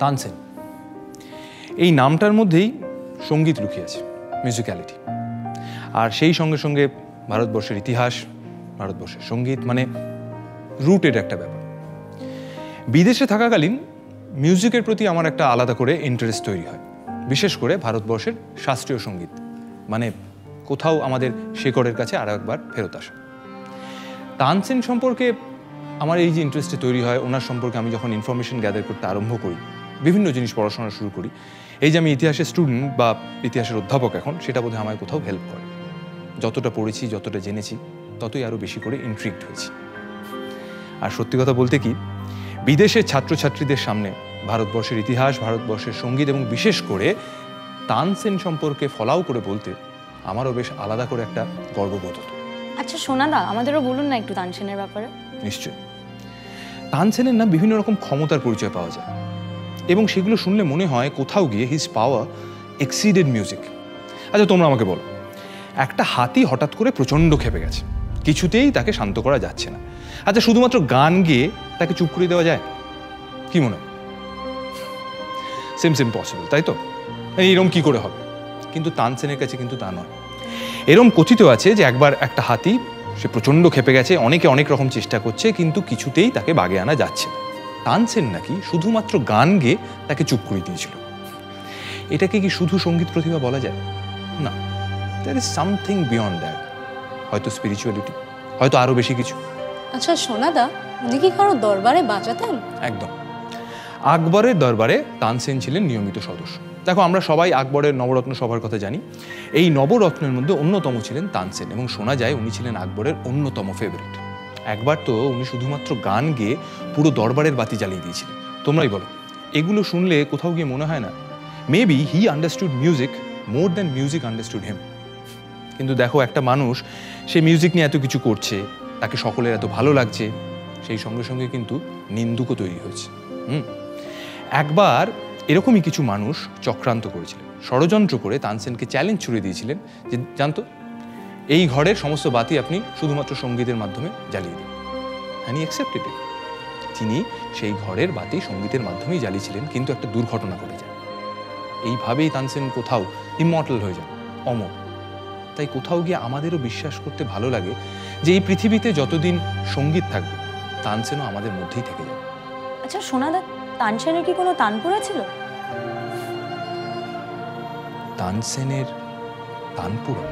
তানসেন এই নামটার মধ্যেই সংগীত লুকিয়ে আছে মিউজিক্যালিটি আর সেই সঙ্গে সঙ্গে ভারতবর্ষের ইতিহাস, ভারতবর্ষের সংগীত মানে রুটেড একটা ব্যাপার। বিদেশে থাকাকালীন মিউজিকের প্রতি আমার একটা আলাদা করে ইন্টারেস্ট তৈরি হয়। বিশেষ করে ভারতবর্ষের শাস্ত্রীয় সংগীত মানে কোথাও আমাদের শেকড়ের কাছে আরও একবার ফেরত আসা। তানসেন সম্পর্কে আমার এই যে ইন্টারেস্টে তৈরি হয়, ওনার সম্পর্কে আমি যখন ইনফরমেশন গ্যাদার করতে আরম্ভ করি বিভিন্ন জিনিস পড়াশোনা শুরু করি। এই যে আমি ইতিহাসের স্টুডেন্ট বা ইতিহাসের অধ্যাপক এখন সেটা বোধহয় আমায় কোথাও হেল্প করে। যতটা পড়েছি যতটা জেনেছি ততই আরও বেশি করে ইন্ট্রিক্ট হয়েছি। আর সত্যি কথা বলতে কি বিদেশের ছাত্রছাত্রীদের সামনে ভারতবর্ষের ইতিহাস ভারতবর্ষের সংগীত এবং বিশেষ করে তানসেন সম্পর্কে ফলাও করে বলতে আমারও বেশ আলাদা করে একটা গর্ববোধ হতো। আচ্ছা সোনাদা আমাদেরও বলুন না একটু তানসেনের ব্যাপারে। নিশ্চয় তানসেনের না বিভিন্ন রকম ক্ষমতার পরিচয় পাওয়া যায়। এবং সেগুলো শুনলে মনে হয় কোথাও গিয়ে হিজ পাওয়ার এক্সিডেড মিউজিক আচ্ছা তোমরা আমাকে বলো, একটা হাতি হঠাৎ করে প্রচণ্ড খেপে গেছে। কিছুতেই তাকে শান্ত করা যাচ্ছে না। আচ্ছা শুধুমাত্র গান গেয়ে তাকে চুপ করে দেওয়া যায়? কি মনে হয়? সেম সেম পসিবল তাই তো? এইরকম কি করে হবে? কিন্তু তানসেনের কাছে কিন্তু তা নয়। এরম কথিত আছে যে একবার একটা হাতি, সে প্রচণ্ড খেপে গেছে, অনেকে অনেক রকম চেষ্টা করছে, কিন্তু কিছুতেই তাকে বাগে আনা যাচ্ছে না। তানসেন নাকি শুধুমাত্র গান গেয়ে তাকে চুপ করে দিয়েছিল? এটাকে কি শুধু সংগীত প্রতিভা বলা যায়? না there is something beyond that হয়তো স্পিরিচুয়ালিটি হয়তো আরও বেশি কিছু। আচ্ছা সোনাদা উনি কি কারও দরবারে বাজাতেন? একদম। আকবরের দরবারে তানসেন ছিলেন নিয়মিত সদস্য। দেখো আমরা সবাই আকবরের নবরত্ন সভার কথা জানি। এই নবরত্নের মধ্যে অন্যতম ছিলেন তানসেন এবং শোনা যায় উনি ছিলেন আকবরের অন্যতম ফেভারিট একবার তো উনি শুধুমাত্র গান গেয়ে পুরো দরবারের বাতি জ্বালিয়ে দিয়েছিলেন। তোমরাই বলো, এগুলো শুনলে কোথাও গিয়ে মনে হয় না? Maybe he understood music more than music understood him কিন্তু দেখো, একটা মানুষ, সে মিউজিক নিয়ে এত কিছু করছে, তাকে সকলের এত ভালো লাগছে, সেই সঙ্গে সঙ্গে কিন্তু নিন্দুকও তৈরি হয়েছে। হুম? একবার এরকমই কিছু মানুষ চক্রান্ত করেছিলেন। ষড়যন্ত্র করে তানসেনকে চ্যালেঞ্জ ছুড়ে দিয়েছিলেন, যে, জানতো এই ঘরের সমস্ত বাতি আপনি শুধুমাত্র সঙ্গীতের মাধ্যমে জ্বালিয়ে দিন। হ্যানি অ্যাকসেপ্টেড তিনি সেই ঘরের বাতি সঙ্গীতের মাধ্যমেই জ্বালিয়েছিলেন কিন্তু একটা দুর্ঘটনা ঘটে যায়। এইভাবেই তানসেন কোথাও ইমর্টাল হয়ে যান অমর। তাই কোথাও গিয়ে আমাদেরও বিশ্বাস করতে ভালো লাগে যে এই পৃথিবীতে যতদিন সংগীত থাকবে তানসেনও আমাদের মধ্যেই থেকে যাবে। আচ্ছা সোনাদা তানসেনের কি কোনো তানপুরা ছিল তানসেনের তানপুরা